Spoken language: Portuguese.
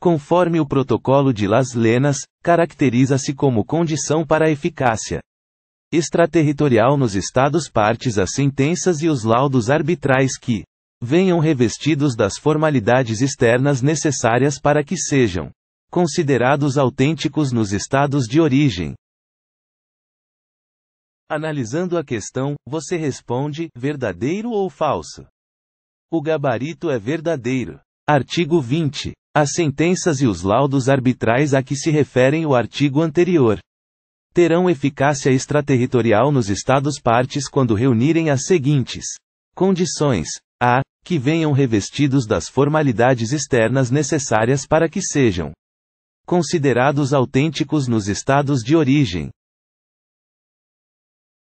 conforme o Protocolo de Las Lenas, caracteriza-se como condição para a eficácia extraterritorial nos Estados partes as sentenças e os laudos arbitrais que venham revestidos das formalidades externas necessárias para que sejam considerados autênticos nos estados de origem. Analisando a questão, você responde: verdadeiro ou falso? O gabarito é verdadeiro. Artigo 20. As sentenças e os laudos arbitrais a que se referem o artigo anterior terão eficácia extraterritorial nos Estados partes quando reunirem as seguintes condições: a. que venham revestidos das formalidades externas necessárias para que sejam considerados autênticos nos estados de origem.